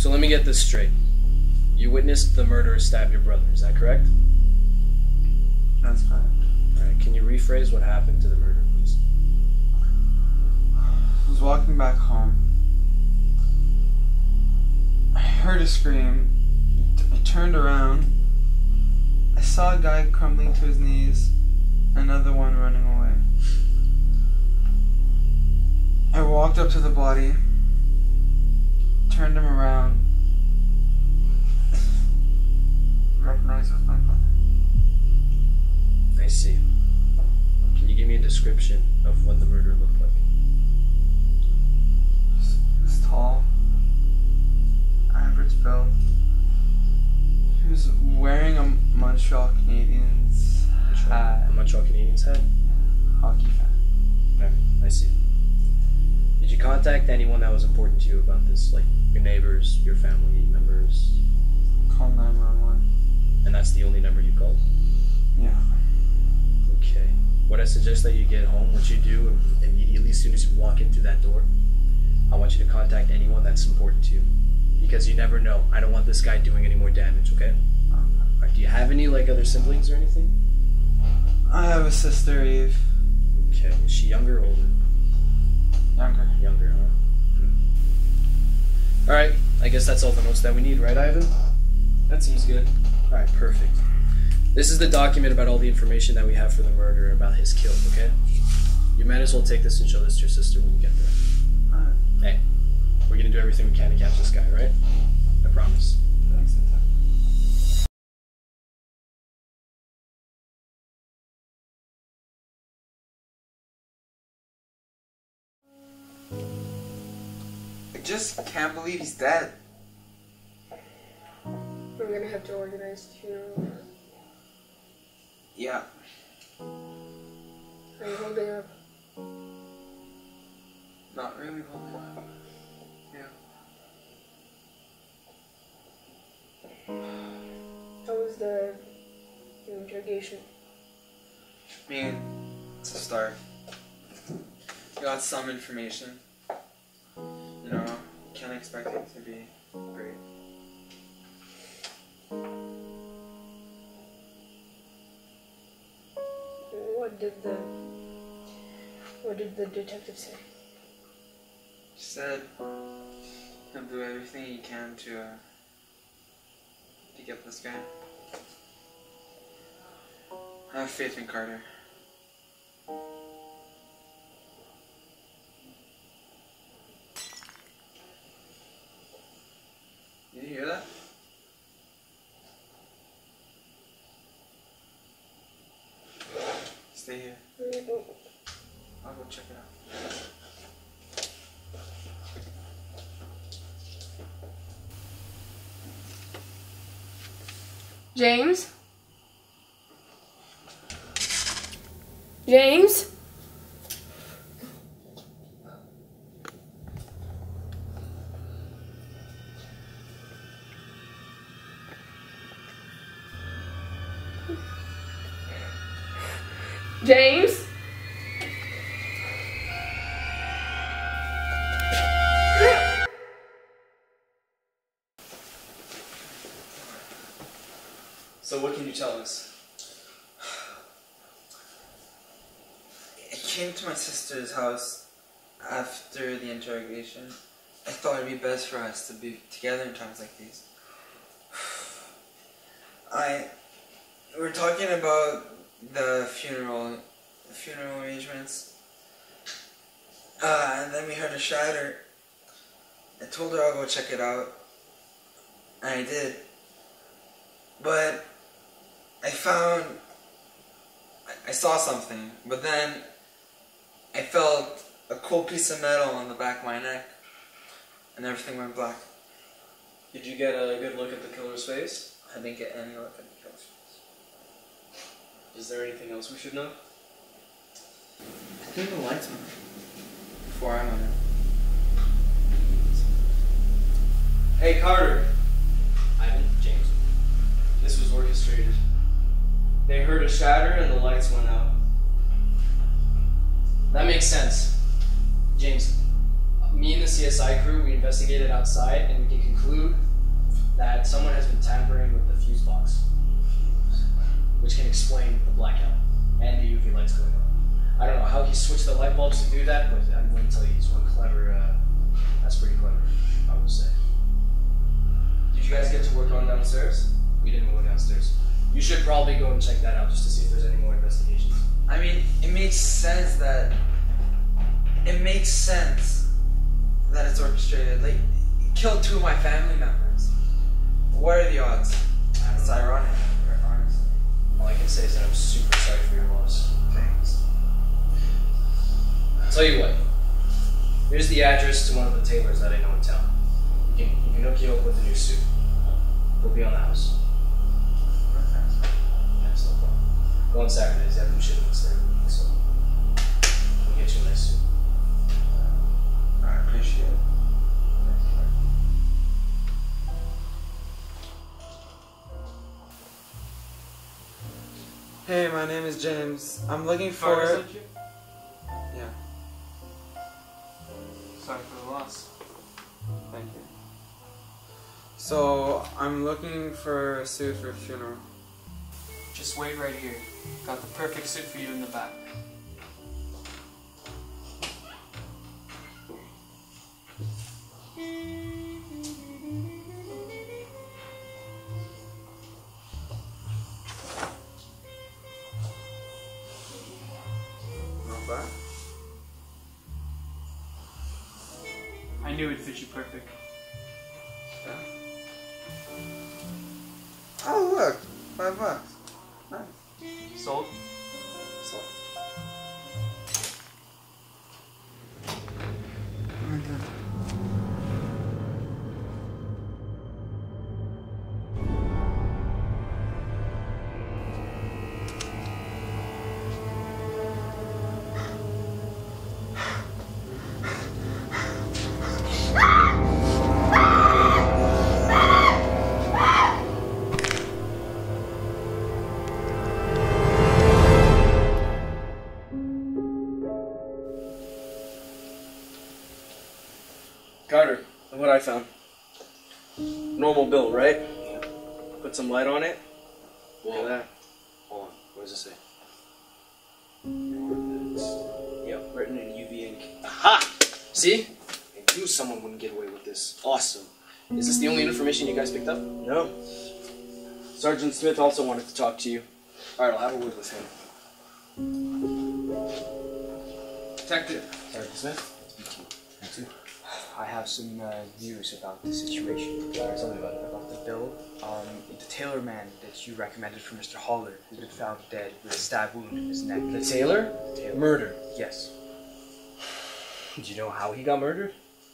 So let me get this straight. You witnessed the murderer stab your brother, is that correct? That's correct. Alright, can you rephrase what happened to the murder, please? I was walking back home. I heard a scream. I turned around. I saw a guy crumbling to his knees, another one running away. I walked up to the body, turned him around. Recognized it was my brother. I see. Can you give me a description of what the murderer looked like? He was tall, average build. He was wearing a Montreal Canadiens hat. A Montreal Canadiens hat? Hockey fan. Alright, I see. Contact anyone that was important to you about this? Like your neighbors, your family members? Call 911. And that's the only number you called? Yeah. Okay. What I suggest that you get home, what you do immediately as soon as you walk in through that door, I want you to contact anyone that's important to you. Because you never know. I don't want this guy doing any more damage, okay? Alright, do you have any like other siblings or anything? I have a sister, Eve. Okay. Is she younger or older? Younger. Younger, huh? Hmm. Alright, I guess that's all the notes that we need, right, Ivan? That seems good. Alright, perfect. This is the document about all the information that we have for the murder about his kill, okay? You might as well take this and show this to your sister when you get there. Alright. Hey, we're gonna do everything we can to catch this guy, right? I promise. Thanks, just can't believe he's dead. We're gonna have to organize funeral. Yeah. Are you holding up? Not really holding up. Yeah. How was the interrogation? I mean, it's a start. Got some information. Expect it to be great. What did the What did the detective say? He said he'll do everything he can to uh, to get this guy. I have faith in Carter. Did you hear that? Stay here. I'll go check it out. James? James? James? To my sister's house after the interrogation. I thought it'd be best for us to be together in times like these. I we we're talking about the funeral, the funeral arrangements, uh, and then we heard a shatter. I told her I'll go check it out, and I did. But I found I- saw something, but then a cool piece of metal on the back of my neck, and everything went black. Did you get a good look at the killer's face? I didn't get any look at the killer's Is there anything else we should know? I think the lights went out before I went in. Hey Carter! Ivan, James. This was orchestrated. They heard a shatter and the lights went out. That makes sense. James, me and the CSI crew, we investigated outside, and we can conclude that someone has been tampering with the fuse box, which can explain the blackout and the UV lights going on. I don't know how he switched the light bulbs to do that, but I'm going to tell you, he's one clever. Uh, that's pretty clever, I would say. Did you guys get to work on downstairs? We didn't go downstairs. You should probably go and check that out just to see if there's any more investigations. I mean, it makes sense that. It makes sense that it's orchestrated. Like, it killed two of my family members. What are the odds? I It's know. ironic, honestly. All I can say is that I'm super sorry for your loss. Thanks. I'll Tell you what. Here's the address to one of the tailors that I know in town. You can, he can hook you up with a new suit. He'll be on the house. That's no problem. Go on Saturdays. They have new shipments there, so we'll get you a nice suit. I appreciate it. Hey, my name is James. I'm looking for. Yeah. Sorry for the loss. Thank you. So I'm looking for a suit for a funeral. Just wait right here. Got the perfect suit for you in the back. I knew it'd fit you perfect. Yeah. Oh look, five bucks. Nice. Sold? So. Build, right? Put some light on it. Look at that. Hold on. What does it say? Yep, written in UV ink. Aha! See? I knew someone wouldn't get away with this. Awesome. Is this the only information you guys picked up? No. Sergeant Smith also wanted to talk to you. Alright, I'll have a word with him. Detective. Sergeant Smith? I have some uh, news about the situation. Tell me about it. About the bill. Um, the tailor man that you recommended for Mr. Hollor has been found dead with a stab wound in his neck. The tailor? The Tailor. Murder. Yes. Do you know how he got murdered?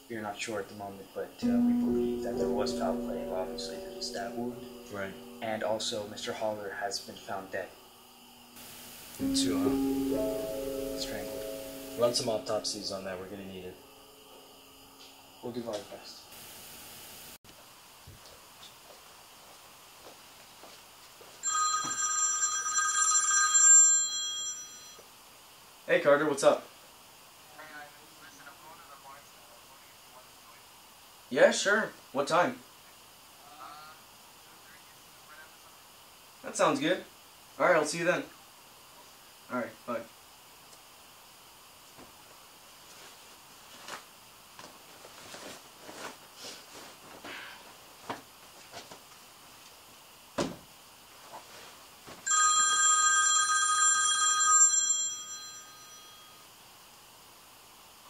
We are not sure at the moment, but uh, we believe that there was foul play. Obviously, there's a stab wound. Right. And also, Mr. Hollor has been found dead, Two, huh? strangled. Run some autopsies on that. We're gonna need do our best. Hey Carter, what's up? Yeah, sure. What time? That sounds good. Alright, I'll see you then. Alright, bye.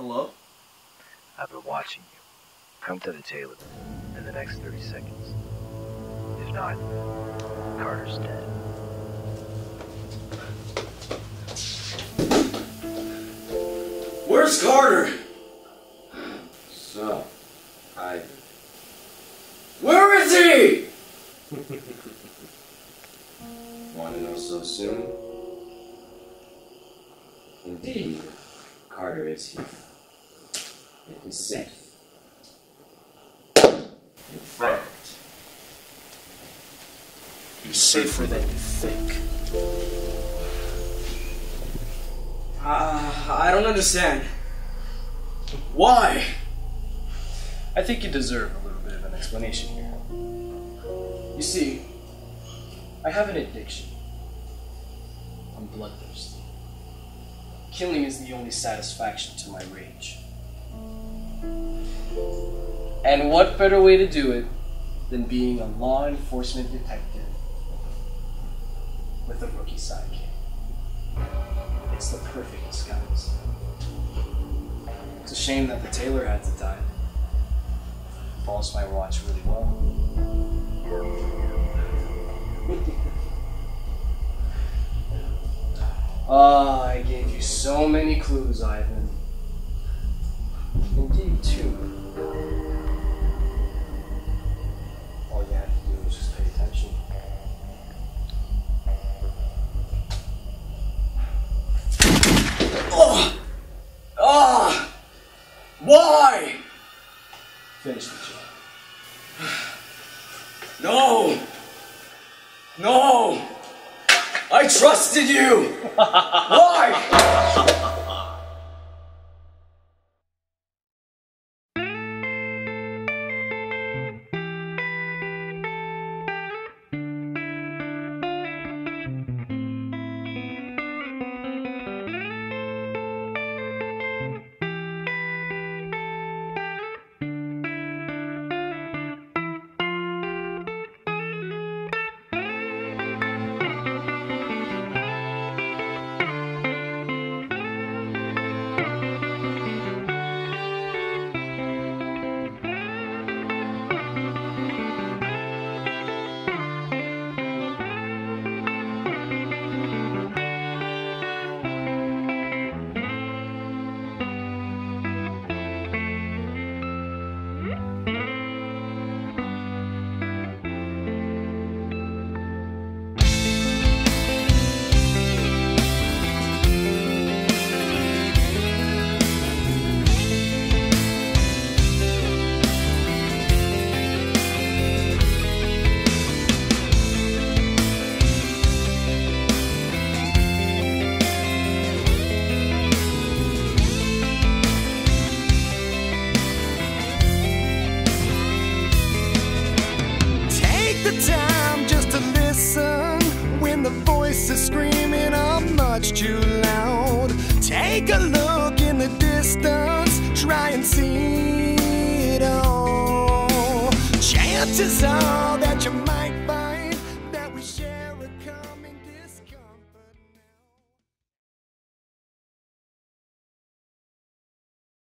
Hello? I've been watching you. Come to the tailor in the next 30 seconds. If not, Carter's dead. Where's Carter? And he's safe. In fact, He's safer than you think. Uh, I don't understand. Why? I think you deserve a little bit of an explanation here. You see, I have an addiction. I'm bloodthirsty. Killing is the only satisfaction to my rage. And what better way to do it than being a law enforcement detective with a rookie sidekick? It's the perfect disguise. It's a shame that the tailor had to die. Follows my watch really well. Ah, I gave you so many clues, Ivan. Indeed, too. Finish the job. No! No! I trusted you! Why? Much too loud. Take a look in the distance, try and see it all. Chances are